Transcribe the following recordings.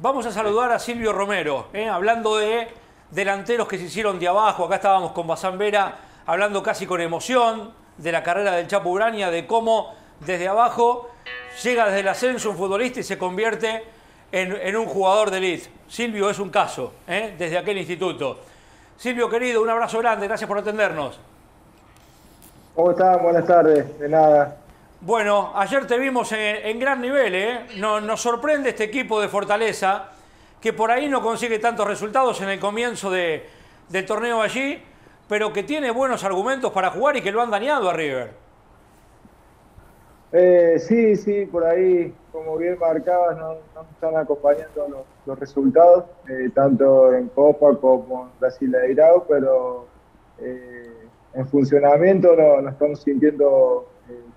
Vamos a saludar a Silvio Romero, ¿eh? hablando de delanteros que se hicieron de abajo. Acá estábamos con Bazán Vera hablando casi con emoción de la carrera del Chapo Urania, de cómo desde abajo llega desde el ascenso un futbolista y se convierte en, un jugador de elite. Silvio es un caso, ¿eh? desde aquel instituto. Silvio, querido, un abrazo grande, gracias por atendernos. ¿Cómo están? Buenas tardes, de nada. Bueno, ayer te vimos en, gran nivel, ¿eh? Nos, sorprende este equipo de Fortaleza, que por ahí no consigue tantos resultados en el comienzo del torneo allí, pero que tiene buenos argumentos para jugar y que lo han dañado a River. Eh, sí, sí, por ahí, como bien marcabas, no, están acompañando los, resultados, eh, tanto en Copa como en Brasileirao, pero eh, en funcionamiento no, no estamos sintiendo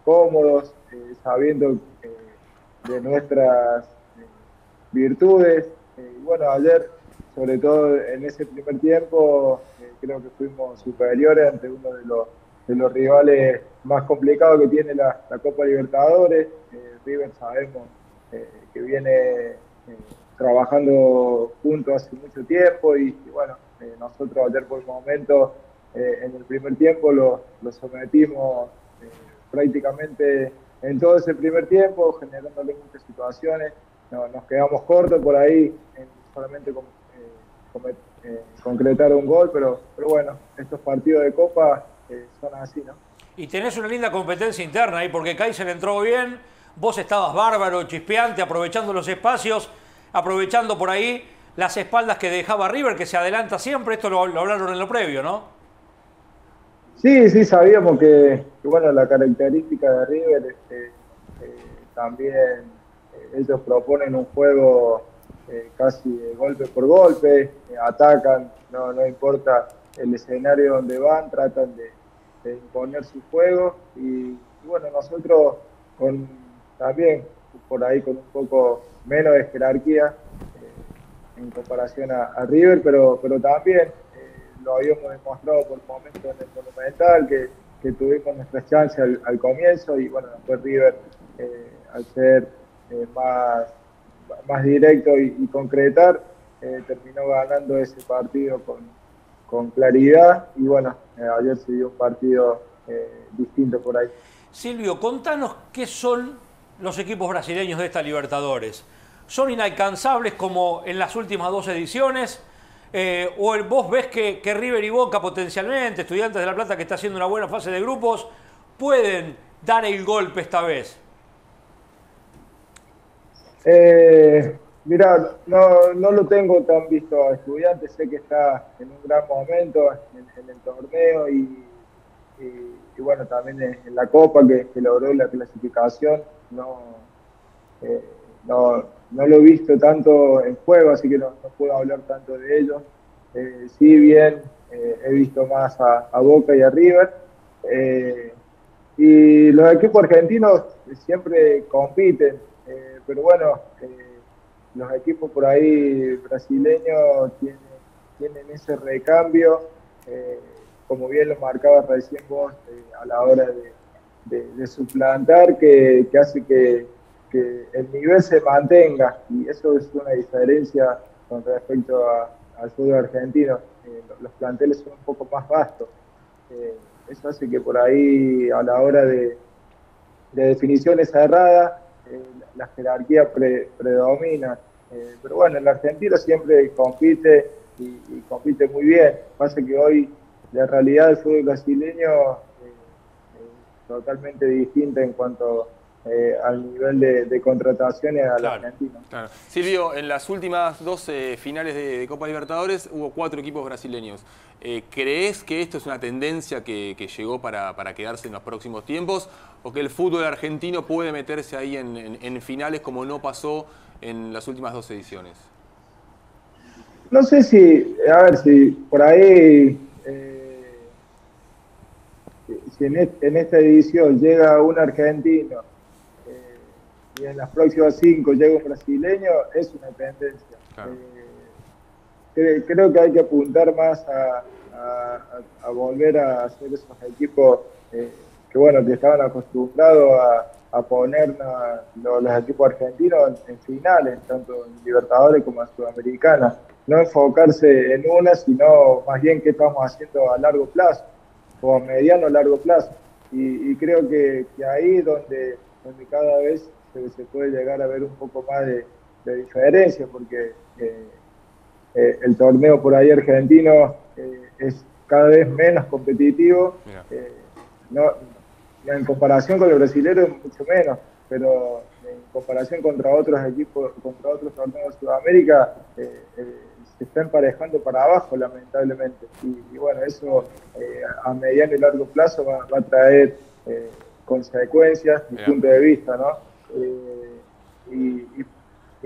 cómodos, eh, sabiendo eh, de nuestras eh, virtudes. y bueno, ayer, sobre todo en ese primer tiempo, creo que fuimos superiores ante uno de los, de los rivales más complicados que tiene la, Copa Libertadores. River sabemos que viene trabajando juntos hace mucho tiempo y, bueno, nosotros ayer por el momento en el primer tiempo lo, lo sometimos prácticamente en todo ese primer tiempo, generándole muchas situaciones. nos quedamos cortos por ahí, en solamente eh, eh, concretar un gol, pero, pero bueno, estos partidos de Copa eh, son así, ¿no? Y tenés una linda competencia interna ahí, porque Kaiser entró bien, vos estabas bárbaro, chispeante, aprovechando los espacios, aprovechando por ahí las espaldas que dejaba River, que se adelanta siempre, esto lo hablaron en lo previo, ¿no? Sí, sí, sabíamos que, bueno, la característica de River este, también eh, ellos proponen un juego eh, casi golpe por golpe, atacan, no, no importa el escenario donde van, tratan de, imponer su juego y, bueno, nosotros con también por ahí con un poco menos de jerarquía en comparación a, a, River, pero, pero también lo habíamos demostrado por momentos en el Monumental, que, que tuvimos nuestras chances al, comienzo y bueno, después River, eh, al ser eh, más, más directo y, concretar, eh, terminó ganando ese partido con, con claridad y bueno, ayer se dio un partido distinto por ahí. Silvio, contanos qué son los equipos brasileños de esta Libertadores. ¿Son inalcanzables como en las últimas dos ediciones? Eh, o vos ves que, River y Boca potencialmente, Estudiantes de La Plata que está haciendo una buena fase de grupos, pueden dar el golpe esta vez. Eh, mira, no, lo tengo tan visto a Estudiantes, sé que está en un gran momento en, el torneo y, bueno, también en, la Copa que, logró la clasificación. No, eh, no, no lo he visto tanto en juego, así que no, puedo hablar tanto de ellos. Eh, sí, bien, eh, he visto más a, Boca y a River. Eh, y los equipos argentinos siempre compiten, pero bueno, los equipos por ahí brasileños tienen, ese recambio, como bien lo marcaba recién vos, a la hora de, suplantar, que hace que que el nivel se mantenga y eso es una diferencia con respecto al fútbol argentino. Eh, los planteles son un poco más vastos. Eh, eso hace que por ahí a la hora de, definiciones cerradas eh, la jerarquía predomina. pero bueno, el argentino siempre compite y, compite muy bien. Pasa que hoy la realidad del fútbol brasileño es totalmente distinta en cuanto eh, al nivel de, contrataciones a la Argentina. Silvio, en las últimas 12 finales de, Copa Libertadores hubo cuatro equipos brasileños. Eh, ¿Crees que esto es una tendencia que, llegó para, quedarse en los próximos tiempos o que el fútbol argentino puede meterse ahí en, finales como no pasó en las últimas dos ediciones? No sé si, a ver, si por ahí, eh, si en, esta edición llega un argentino y en las próximas cinco llega un brasileño, es una tendencia. Eh, creo que hay que apuntar más a, volver a hacer esos equipos eh, que bueno que estaban acostumbrados a, a poner los, equipos argentinos en, finales, tanto en Libertadores como en Sudamericana. No enfocarse en una, sino más bien qué estamos haciendo a largo plazo, o a mediano o largo plazo. Y, creo que, ahí es donde, donde cada vez se, puede llegar a ver un poco más de, diferencia, porque eh, eh, el torneo por ahí argentino eh, es cada vez menos competitivo. no, en comparación con el brasileño mucho menos, pero en comparación contra otros equipos, contra otros torneos de Sudamérica, se está emparejando para abajo, lamentablemente. Y, bueno, eso a mediano y largo plazo va, a traer consecuencias, mi punto de vista, ¿no? Y,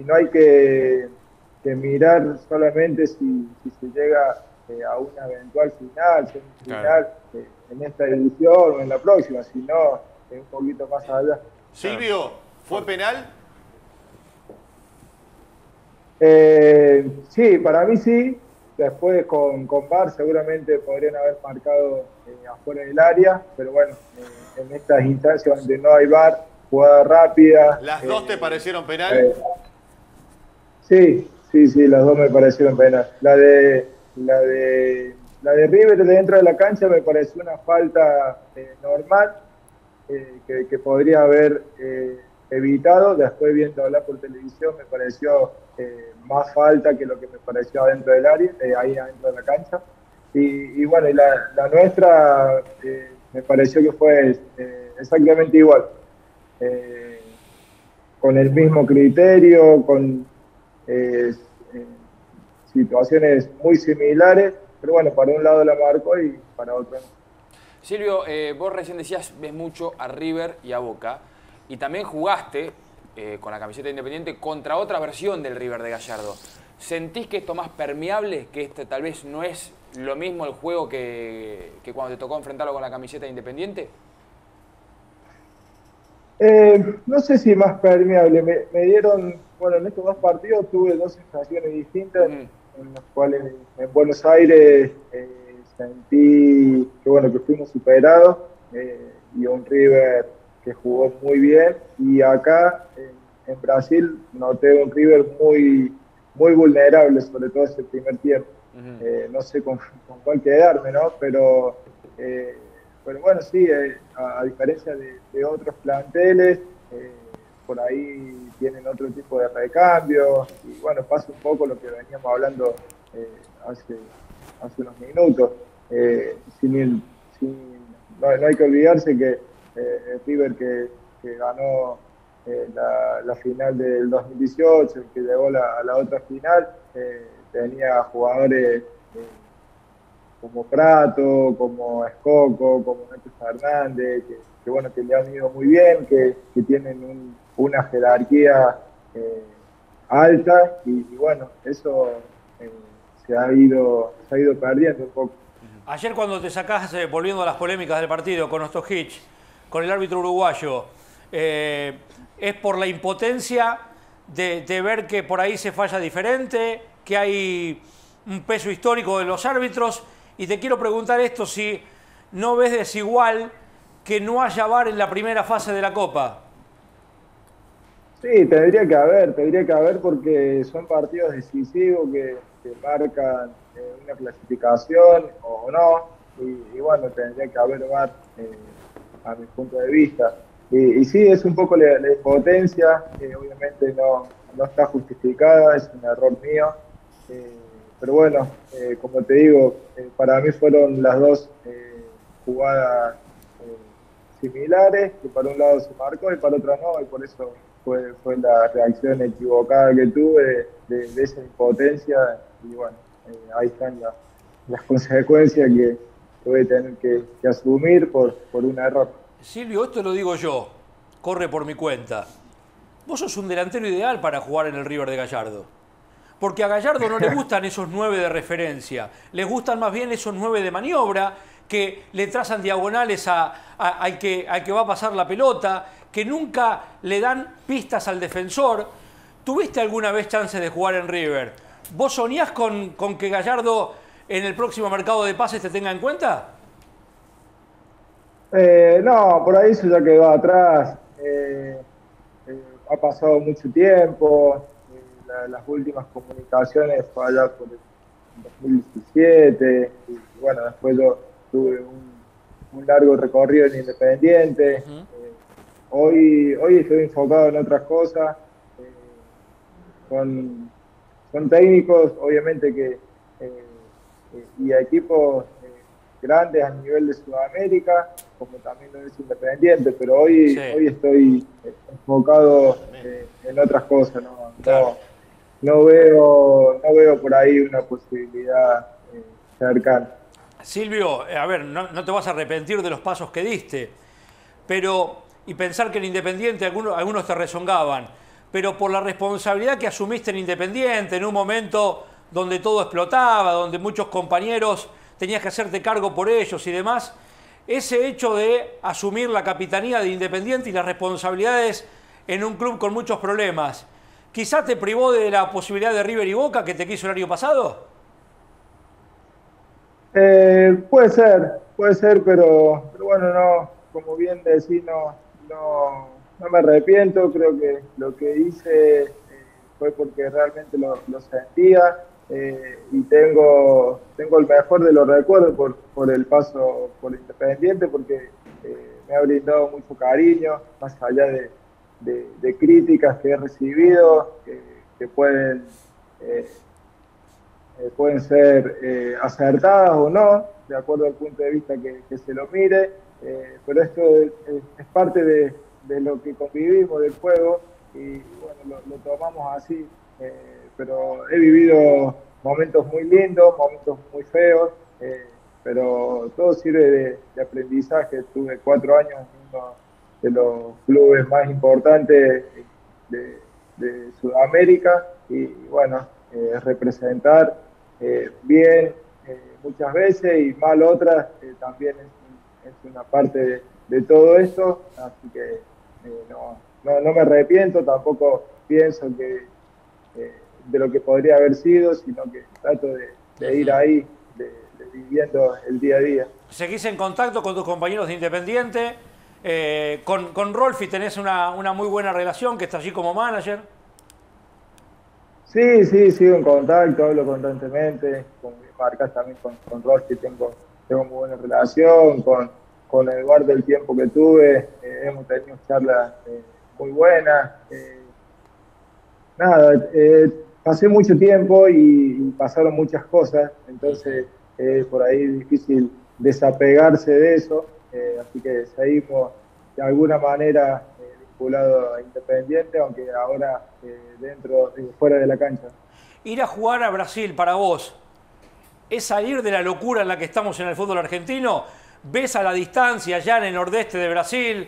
no hay que, mirar solamente si, se llega a una eventual final, final en esta edición o en la próxima, sino un poquito más allá. Silvio, ¿fue penal? Eh, sí, para mí sí. Después con, con VAR seguramente podrían haber marcado eh, afuera del área, pero bueno, eh, en estas instancias donde no hay VAR, jugada rápida. ¿Las dos te parecieron penal? sí, sí, sí, las dos me parecieron penal. La de, la de la de River dentro de la cancha me pareció una falta eh, normal eh, que, podría haber eh, evitado. Después viéndola por televisión me pareció más falta que lo que me pareció adentro del área, ahí adentro de la cancha. Y, bueno, y la, nuestra me pareció que fue exactamente igual. Con el mismo criterio, con situaciones muy similares pero bueno, para un lado la marco y para otro no. Silvio, eh, vos recién decías, ves mucho a River y a Boca, y también jugaste eh, con la camiseta independiente contra otra versión del River de Gallardo. ¿Sentís que esto más permeable, que este tal vez no es lo mismo el juego que, cuando te tocó enfrentarlo con la camiseta independiente? Eh, no sé si más permeable. Me, dieron, bueno, en estos dos partidos tuve dos sensaciones distintas en los cuales en Buenos Aires eh, sentí que bueno que fuimos superados eh, y un River que jugó muy bien y acá en Brasil noté un River muy muy vulnerable sobre todo ese primer tiempo. Eh, no sé con, cuál quedarme no pero pero bueno sí a, diferencia de, otros planteles por ahí tienen otro tipo de recambio y bueno, pasa un poco lo que veníamos hablando eh, hace, hace unos minutos. Eh, sin, no, hay que olvidarse que eh, River que, ganó la, final del 2018, que llegó a la otra final, tenía jugadores como Prato, como Escoco, como Nacho Fernández, que, bueno, que le han ido muy bien, que, tienen una jerarquía eh, alta y, bueno, eso eh, se, ha ido, se ha ido perdiendo un poco. Ayer cuando te sacás, eh, volviendo a las polémicas del partido con Hitch, con el árbitro uruguayo, es por la impotencia de ver que por ahí se falla diferente, que hay un peso histórico de los árbitros y te quiero preguntar esto, si no ves desigual que no haya VAR en la primera fase de la Copa. Sí, tendría que haber, tendría que haber porque son partidos decisivos que, marcan eh, una clasificación o no, y, bueno, tendría que haber VAR eh, a mi punto de vista. Y, sí, es un poco la, impotencia, que obviamente no, no, está justificada, es un error mío. Eh, pero bueno, eh, como te digo, eh, para mí fueron las dos eh, jugadas similares, que para un lado se marcó y para otro no, y por eso fue, fue la reacción equivocada que tuve de, esa impotencia, y bueno, ahí están las consecuencias que, voy a tener que, que, asumir por, por un error. Silvio, esto lo digo yo, corre por mi cuenta. Vos sos un delantero ideal para jugar en el River de Gallardo. Porque a Gallardo no le gustan esos nueve de referencia, les gustan más bien esos nueve de maniobra que le trazan diagonales al, que, que va a pasar la pelota, que nunca le dan pistas al defensor. ¿Tuviste alguna vez chance de jugar en River? ¿Vos soñás con, con que Gallardo en el próximo mercado de pases te tenga en cuenta? Eh, no, por ahí eso ya quedó atrás. eh, eh, ha pasado mucho tiempo, la- las últimas comunicaciones fue allá por el 2017, y bueno, después yo tuve un, un largo recorrido en Independiente. Eh, hoy, hoy estoy enfocado en otras cosas, eh, con, con técnicos, obviamente que, eh, eh, y a equipos eh, grandes a nivel de Sudamérica, como también lo es Independiente, pero hoy, Sí. hoy estoy enfocado eh, en otras cosas, no, Claro. no, no veo, no veo por ahí una posibilidad eh, cercana. Silvio, eh, a ver, no, no te vas a arrepentir de los pasos que diste, pero, y pensar que en Independiente algunos, algunos te rezongaban, pero por la responsabilidad que asumiste en Independiente, en un momento donde todo explotaba, donde muchos compañeros tenías que hacerte cargo por ellos y demás, ese hecho de asumir la capitanía de Independiente y las responsabilidades en un club con muchos problemas, quizá te privó de la posibilidad de River y Boca que te quiso el año pasado? Eh, puede ser, puede ser, pero, bueno, no, como bien decís, no, no, me arrepiento, creo que lo que hice eh, fue porque realmente lo, lo sentía eh, y tengo, tengo el mejor de los recuerdos por, por el paso por Independiente, porque eh, me ha brindado mucho cariño, más allá de, de- críticas que he recibido, que, pueden... eh, eh, pueden ser eh, acertadas o no, de acuerdo al punto de vista que, se lo mire, pero esto es, parte de, de lo que convivimos del juego y bueno, lo, tomamos así, pero he vivido momentos muy lindos, momentos muy feos, pero todo sirve de, aprendizaje, tuve cuatro años en de los clubes más importantes de, de Sudamérica y bueno, eh, representar eh, bien eh, muchas veces y mal otras también es, es una parte de, de todo esto, así que no, no, no me arrepiento, tampoco pienso que de lo que podría haber sido, sino que trato de, de ir ahí, de, de viviendo el día a día. seguís en contacto con tus compañeros de Independiente. Eh, con, con Rolfi tenés una, una muy buena relación, que está allí como manager. Sí, sí, sigo en contacto, hablo constantemente, con marcas también con, con Rosti tengo, tengo muy buena relación, con, con Eduardo el tiempo que tuve, eh, hemos tenido charlas eh, muy buenas. nada, pasé mucho tiempo y, y pasaron muchas cosas, entonces por ahí es difícil desapegarse de eso, eh, así que seguimos de alguna manera eh, vinculados a Independiente, aunque ahora eh, dentro, eh, fuera de la cancha. Ir a jugar a Brasil para vos, ¿es salir de la locura en la que estamos en el fútbol argentino? ¿Ves a la distancia, allá en el nordeste de Brasil,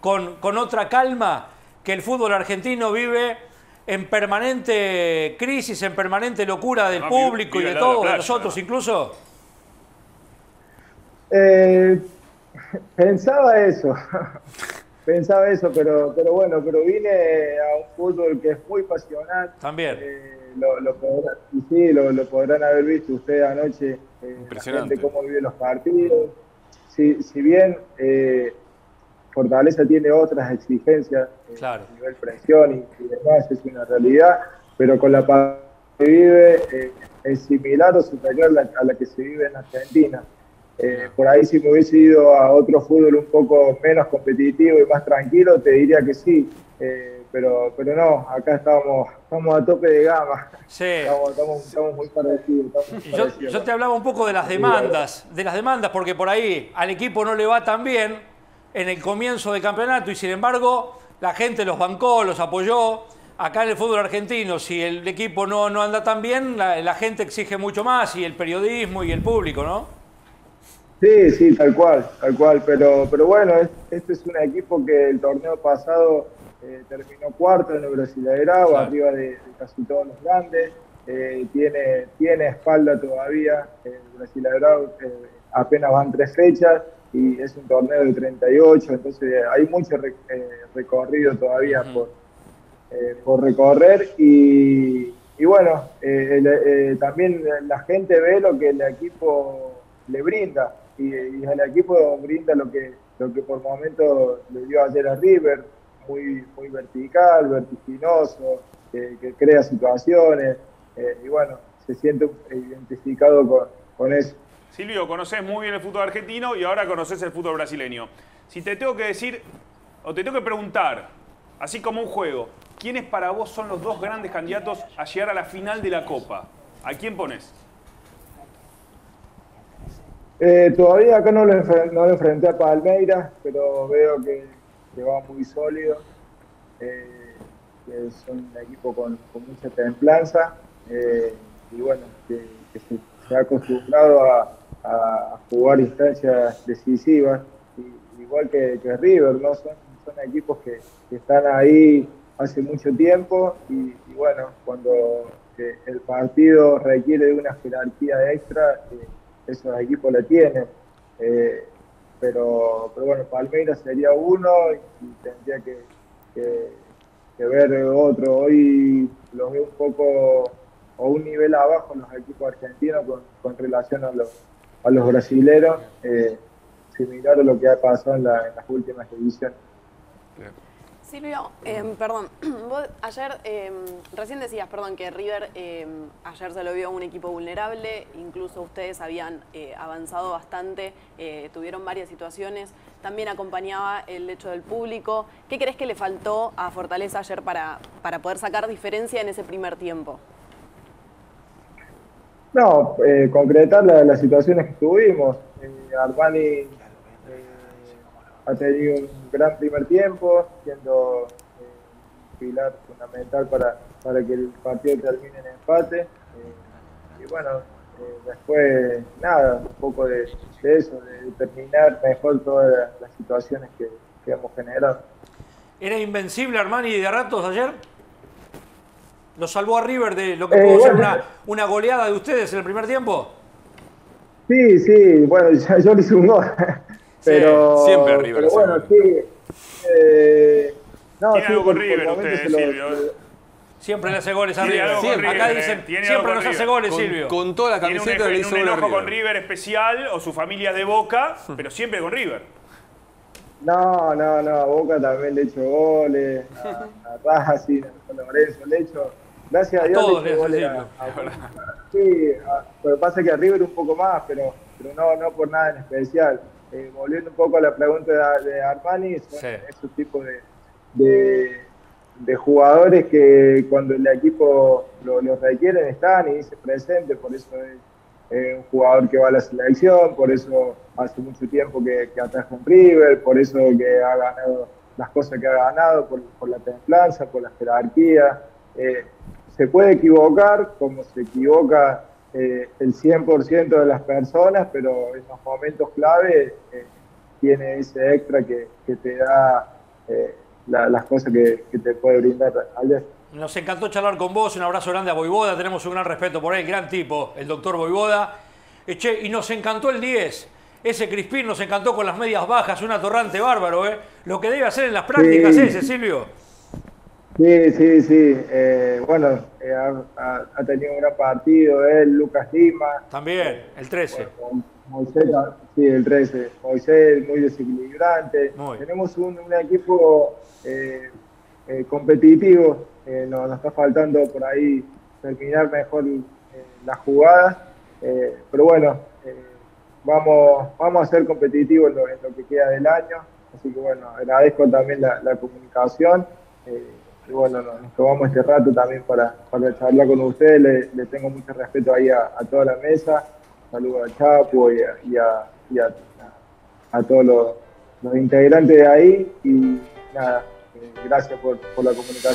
con, con otra calma que el fútbol argentino vive en permanente crisis, en permanente locura del público y vive de todos, de playa, nosotros ¿no? incluso? Eh, pensaba eso, pensaba eso, pero, pero bueno, pero vine a un fútbol que es muy pasional. También. Eh, lo, lo podrán, sí, lo, lo podrán haber visto ustedes anoche, eh, Impresionante. cómo vive los partidos. Si, si bien eh, Fortaleza tiene otras exigencias eh, Claro. a nivel presión y, y demás, es una realidad, pero con la paz que vive eh, es similar o superior a la, a la que se vive en Argentina. Eh, por ahí si me hubiese ido a otro fútbol un poco menos competitivo y más tranquilo, te diría que sí, eh, pero, pero no, acá estamos, estamos a tope de gama, Sí. estamos, estamos, estamos muy parecidos. estamos Yo, parecidos. yo te hablaba un poco de las demandas, de las demandas, porque por ahí al equipo no le va tan bien en el comienzo del campeonato y sin embargo la gente los bancó, los apoyó. Acá en el fútbol argentino, si el equipo no, no anda tan bien, la, la gente exige mucho más y el periodismo y el público, ¿no? Sí, sí, tal cual, tal cual. Pero, pero bueno, es- este es un equipo que el torneo pasado eh, terminó cuarto en el Brasileirao, Claro. arriba de, de casi todos los grandes. Eh, tiene, tiene espalda todavía. El Brasileirao eh, apenas van tres fechas y es un torneo de 38, entonces hay mucho re- eh, recorrido todavía por, eh, por recorrer y, y bueno, eh, eh, también la gente ve lo que el equipo le brinda y, y el equipo brinda lo que, lo que por momento le dio ayer a River, muy, muy vertical, vertiginoso, que, que crea situaciones, eh, y bueno, se siente identificado con, con eso. Silvio, conoces muy bien el fútbol argentino y ahora conoces el fútbol brasileño. Si te tengo que decir, o te tengo que preguntar, así como un juego, ¿quiénes para vos son los dos grandes candidatos a llegar a la final de la Copa? ¿A quién pones? Eh, todavía acá no lo, no lo enfrenté a Palmeiras, pero veo que, que va muy sólido, eh, que son un equipo con, mucha templanza. Eh, y bueno, que, se, ha acostumbrado a, jugar instancias decisivas, igual que, River, ¿no? Son, equipos que, están ahí hace mucho tiempo. Y, y bueno, cuando eh, el partido requiere de una jerarquía extra, eh, esos equipos la tienen. Eh, pero, pero bueno, Palmeiras sería uno y, tendría que, ver otro. Hoy los veo un poco o un nivel abajo los equipos argentinos con, con relación a los, a los brasileros, eh, similar a lo que ha pasado en, la- en las últimas ediciones. Silvio, em, perdón, vos ayer, em, recién decías, perdón, que River em, ayer se lo vio un equipo vulnerable, incluso ustedes habían eh, avanzado bastante, eh, tuvieron varias situaciones, también acompañaba el hecho del público. ¿Qué crees que le faltó a Fortaleza ayer para, para poder sacar diferencia en ese primer tiempo? No, eh, concretar la- las situaciones que tuvimos. Armani ha tenido un gran primer tiempo, siendo eh, un pilar fundamental para, para que el partido termine en empate. Eh, y bueno, eh, después nada, un poco de, de eso, de terminar mejor todas las, las situaciones que, que hemos generado. ¿Era invencible Armani de ratos ayer? ¿Lo salvó a River de lo que pudo ser una, una goleada de ustedes en el primer tiempo? Sí, sí, bueno, ya- yo le hice un gol. Pero, siempre River pero bueno, sí. eh, no, Tiene sí, algo con River momentos usted, se lo- Silvio. Siempre le hace goles a River. Siempre. Acá dicen, eh, tiene siempre nos hace goles, Con, Silvio. con Tiene un, camisetas le hizo un enojo con River. Especial o su familia es de Boca, pero siempre con River. No, no, no, a Boca también le he hecho goles, a, a Racing, a Lorenzo le he hecho. Gracias a A Dios todos le he hecho goles a, a- Sí, a- lo que pasa es que a River un poco más, pero, pero no, no por nada en especial. Eh, volviendo un poco a la pregunta de, de Armani, son Sí. esos tipos de, de, de jugadores que cuando el equipo lo, lo requieren están y dice presente, por eso es eh, un jugador que va a la selección, por eso hace mucho tiempo que, que ataja en River, por eso que ha ganado las cosas que ha ganado, por, por la templanza, por la jerarquía. Eh, se puede equivocar, como se equivoca eh, el 100% de las personas, pero en los momentos clave eh, tiene ese extra que, que te da eh, la- las cosas que, que te puede brindar ayer. Nos encantó charlar con vos, un abrazo grande a Boivoda, tenemos un gran respeto por él, gran tipo, el doctor Boivoda. Eh, che, y nos encantó el 10, ese Crispín nos encantó con las medias bajas, un atorrante bárbaro, ¿eh? Lo que debe hacer en las prácticas Sí. ese, Silvio. Sí, sí, sí. Eh, bueno, eh, ha, tenido un gran partido él, Lucas Lima. También, el 13. Mo- Moisés, sí, el 13. Moisés, muy desequilibrante. Muy. Tenemos un, un equipo eh, eh, competitivo. Eh, nos, nos está faltando por ahí terminar mejor eh, las jugadas. Eh, pero bueno, eh, vamos, vamos a ser competitivos en lo, en lo que queda del año. Así que bueno, agradezco también la, la comunicación. eh, y bueno, nos, tomamos este rato también para, para charlar con ustedes. Le, tengo mucho respeto ahí a, toda la mesa. Saludos a Chapo y a, y a, a- todos los, los integrantes de ahí. Y nada, eh, gracias por, por la comunicación.